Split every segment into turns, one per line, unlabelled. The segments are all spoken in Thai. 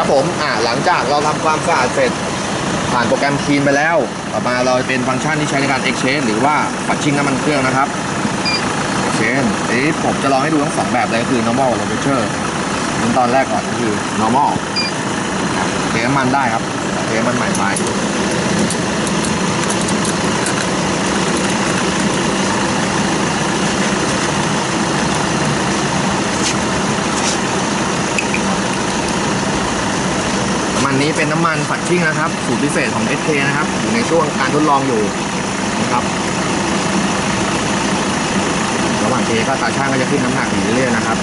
ครับผมอ่าหลังจากเราทำความสะอาดเสร็จ ผ่านโปรแกรมคลีนไปแล้ว ต่อมาเราเป็นฟังก์ชันที่ใช้ในการ exchange หรือว่าปัดชิ่งน้ำมันเครื่องนะครับ exchange อันนี้ผมจะลองให้ดูทั้งสองแบบเลยคือ normal กับ temperature ขั้นตอนแรกก่อนก็คือ normal เทน้ำมันได้ครับเทน้ำมันใหม่ไปันนี้เป็นน้ำมันผัดชิ่งนะครับ สูตรพิเศษของ SK นะครับ อยู่ในช่วงการทดลองอยู่นะครับ ระหว่างเทก็ตาช่างก็จะขึ้นน้ำหนักอยู่เรื่อยๆนะครับ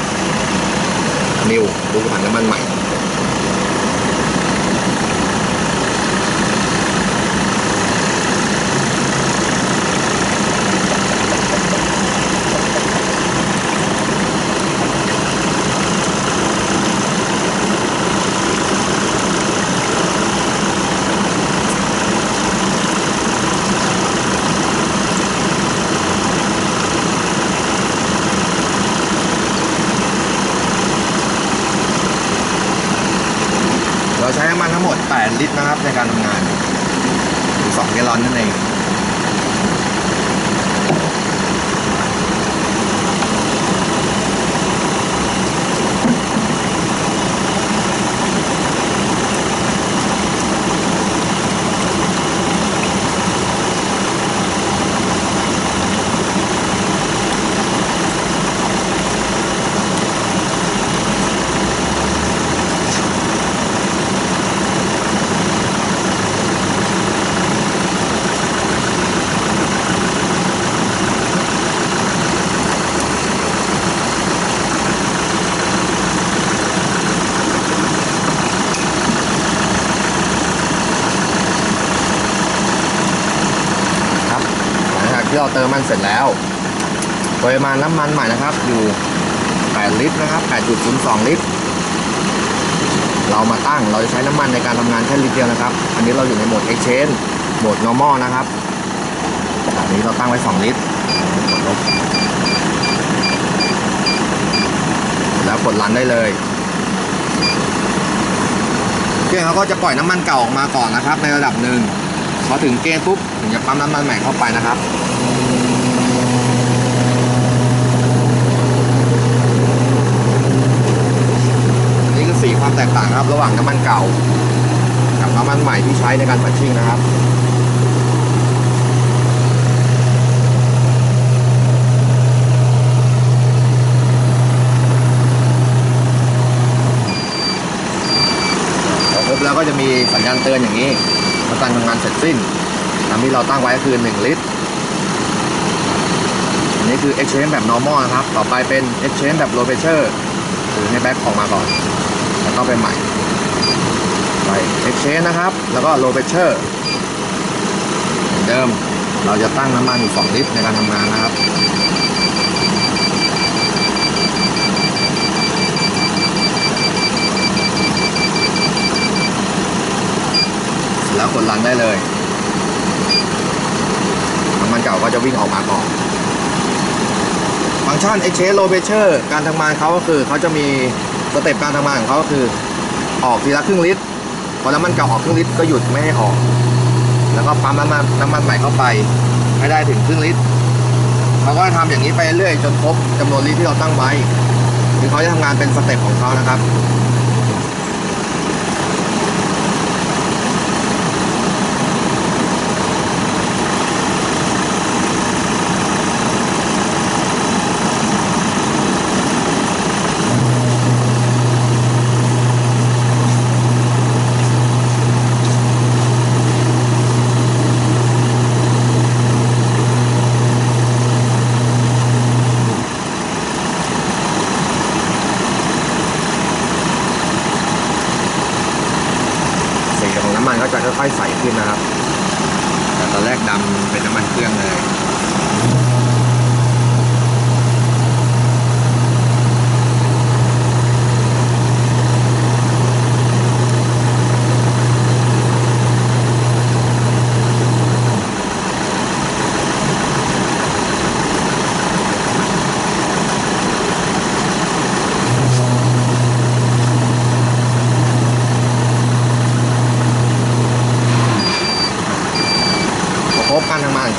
นิวดูผ่านน้ำมันใหม่ น้ำมันทั้งหมด 8 ลิตรนะครับ ในการทำงานหรือ2แกลลอนนั่นเอง เติมมันเสร็จแล้วปริมาณน้ำมันใหม่นะครับ อยู่ 8 ลิตรนะครับ 8.02 ลิตร เรามาตั้งเราจะใช้น้ำมันในการทำงานแค่ลิตรเดียวนะครับ อันนี้เราอยู่ในโหมด exchange โหมด normal นะครับอันนี้เราตั้งไว้ 2 ลิตรกดลบแล้วกดรันได้เลยเครื่องเขาก็จะปล่อยน้ำมันเก่าออกมาก่อนนะครับ ในระดับหนึ่งพอถึงเกณฑ์ปุ๊บถึงจะปั๊มน้ำมันใหม่เข้าไปนะครับ นี่คือสีความ แตกต่างครับระหว่างน้ำมันเก่า กับน้ำมันใหม่ที่ใช้ในการปัดชิ่งนะครับพอครบแล้วก็จะมีสัญญาณเตือนอย่างนี้ว่าการทำงานเสร็จสิ้นน้ำที่เราตั้งไว้ก็คือ 1 ลิตร อันนี้คือ exchange แบบ normal นะครับ ต่อไปเป็น exchange แบบ low pressure หรือให้แบ็คออกมาก่อน แล้วก็ไปใหม่ ไป exchange นะครับ แล้วก็ low pressure เหมือนเดิม เราจะตั้งน้ำมันอยู่2ลิตรในการทำงานนะครับแล้วกด run ได้เลยน้ำมันเก่าก็จะวิ่งออกมาก่อน ฟังก์ชัน Exchange Low Pressure การทำงานเขาก็คือเขาจะมี step การทำงานของเขาคือ ออกทีละครึ่งลิตรพอน้ำมันเก่าออกครึ่งลิตรก็หยุดไม่ให้ออก แล้วก็ปั๊มน้ำมันน้ำมันใหม่เข้าไปให้ได้ถึงครึ่งลิตรเขาก็ทำอย่างนี้ไปเรื่อยจนครบจำนวนลิตรที่เราตั้งไว้คือเขาจะทำงานเป็น step ของเขานะครับ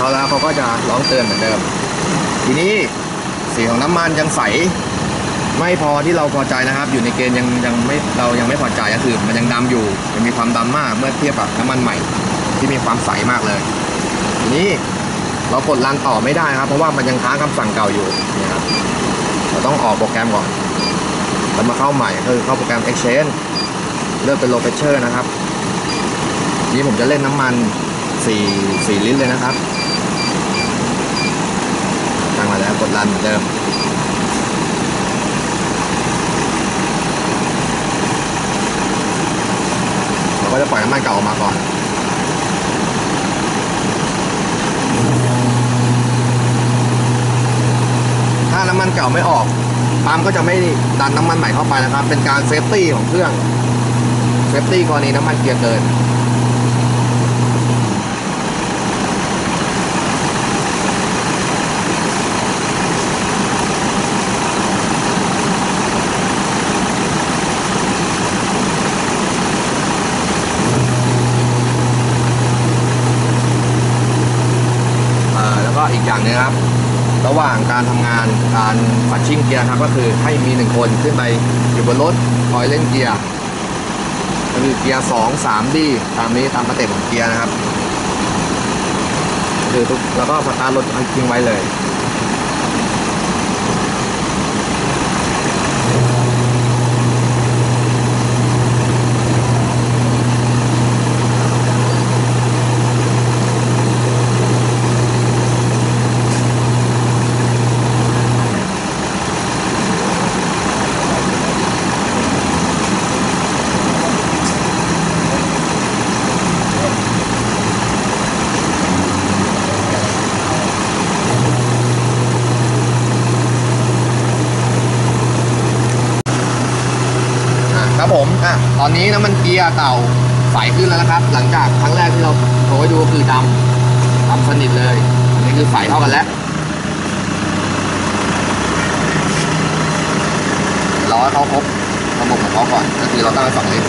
เขาแล้วเขาก็จะร้องเตือนเหมือนเดิม ทีนี้สีของน้ำมันยังใส ไม่พอที่เราพอใจนะครับ อยู่ในเกณฑ์ยังยังไม่เรายังไม่พอใจก็คือ มันยังดำอยู่ยังมีความดำมากเมื่อเทียบกับน้ำมันใหม่ ที่มีความใสมากเลย ทีนี้เรากดรันต่อไม่ได้ครับ เพราะว่ามันยังค้างคำสั่งเก่าอยู่นี่ยครับเราต้องออกโปรแกรมก่อนแล้วมาเข้าใหม่คือเข้าโปรแกรม Exchange เลือกเป็น Low Pressure นะครับ นี่ผมจะเล่นน้ำมัน 4 4 ลิตรเลยนะครับตั้ งมาแล้วกดรันเหมือนเดิมเราก็จะปล่อยน้ำมันเก่าออกมาก่อนถ้าน้ำมันเก่าไม่ออกปั๊มก็จะไม่ดันน้ำมันใหม่เข้าไปนะครับ เป็นการ safety ของเครื่อง safety กรณีน้ำมันเกียร์เกิน เอ่อแล้วก็ อย่างนึงครับ ระหว่างการทำงานการ flushing เกียร์ครับ ก็คือให้มีหนึ่งคนขึ้นไปอยู่บนรถคอยเล่นเกียร์ก็คือเกียร์สองสาม D ตามนี้ตาม step ของเกียร์นะครับ คือทุกแล้วก็สตาร์ทรถทิ้งไว้เลย อะครับผม อะตอนนี้น้ำมันเกียร์เก่าใสขึ้นแล้วนะครับ หลังจากครั้งแรกที่เราโชว์ให้ดูก็คือดำดำสนิทเลยอันนี่คือใสเท่ากันแล้วรอให้เขาครบระบบของเขาก่อนก็คือเราตั้งไว้สองลิตร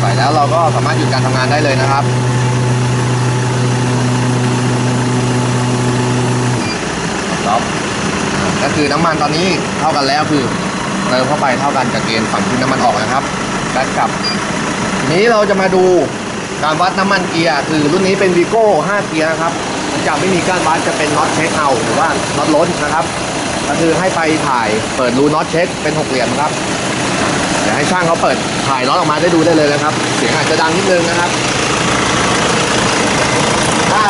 ใสแล้วเราก็สามารถหยุดการทำงานได้เลยนะครับ ครับ ก็คือน้ำมันตอนนี้เท่ากันแล้วคือเติมเข้าไปเท่ากันกับเกณฑ์ฝั่งที่น้ำมันออกนะครับแบ็คกลับนี้เราจะมาดูการวัดน้ำมันเกียร์คือรุ่นนี้เป็นวีโก้5เกียร์นะครับจะไม่มีการวัดจะเป็นน็อตเช็คเอาหรือว่าน็อตล้นนะครับก็คือให้ไปถ่ายเปิดรูน็อตเช็คเป็นหกเหลี่ยมครับเดี๋ยวให้ช่างเขาเปิดถ่ายน็อตออกมาได้ดูได้เลยนะครับ เสียงอาจจะดังนิดนึงนะครับ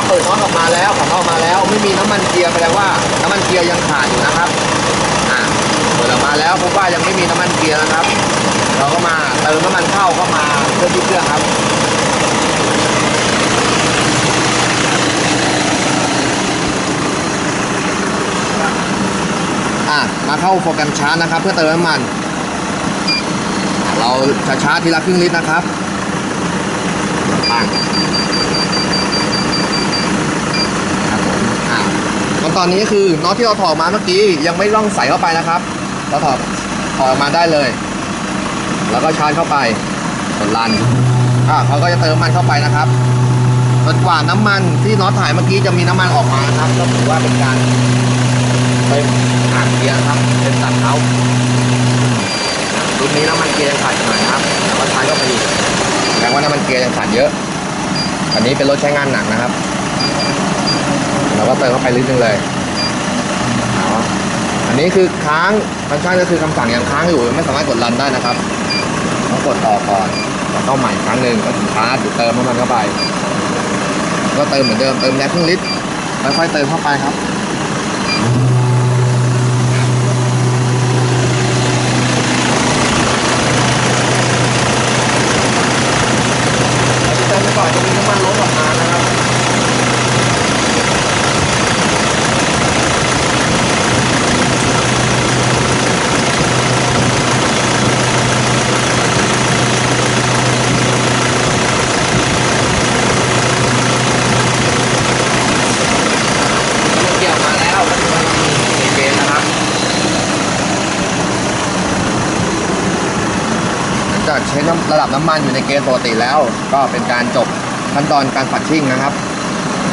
เปิดน็อตออกมาแล้วของออกมาแล้ว ไม่มีน้ำมันเกียร์แสดงว่า น้ำมันเกียร์ยังขาดอยู่นะครับอ่าเปิดออกมาแล้วพบว่ายังไม่มีน้ำมันเกียร์นะครับ เราก็มาเติมน้ำมันเข้าเข้ามาเพื่อที่เครื่องครับอะมาเข้าโปรแกรมชาร์จนะครับ เพื่อเติมน้ำมัน เราจะชาร์จทีละครึ่งลิตรนะครับตั้ง ครับผมอ่า ตอนนี้คือน็อตที่เราถอดมาเมื่อกี้ยังไม่ต้องใส่เข้าไปนะครับ เราถอดถอดออกมาได้เลย แล้วก็ชาร์จเข้าไปกดรันอ่าเขาก็จะเติมมันเข้าไปนะครับจนกว่าน้ำมันที่น็อตถ่ายเมื่อกี้จะมีน้ำมันออกมานะครับก็ถือว่าเป็นการเติมอ่างเกียร์ครับเป็นตัดเขารุ่นนี้น้ำมันเกียร์ยังขาดอยู่หน่อยนะครับแล้วก็ชาร์จเข้าไปอีกแสดงว่าน้ำมันเกียร์ยังขาดเยอะ อันนี้เป็นรถใช้งานหนักนะครับ เราก็เติมเข้าไปลิตรหนึงเลยอันนี้คือค้างฟังก์ชันก็คือคำสั่งยังค้างอยู่ไม่สามารถกดรันได้นะครับต้องกดต่อก่อนแล้วเข้าใหม่ครั้งหนึ่งก็ถึงชาร์จหรือเติมน้ำมันเข้าไป ก็เติมเหมือนเดิมเติมแค่ครึ่งลิตรค่อยๆเติมเข้าไปครับเติมไปก่อนจะมีน้ำมันล้นออกมานะครับ น้ำมันเกียร์ น้ำระดับน้ำมันอยู่ในเกณฑ์ปกติแล้ว ก็เป็นการจบขั้นตอนการฝัดชิ่งนะครับ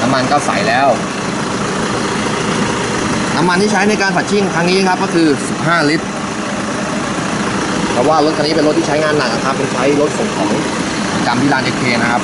น้ำมันก็ใสแล้ว น้ำมันที่ใช้ในการฝัดชิ่งครั้งนี้ครับก็คือ 15 ลิตรเพราะว่ารถคันนี้เป็นรถที่ใช้งานหนักนะครับเป็นใช้รถส่งของจำที่ร้านเอเคนะครับ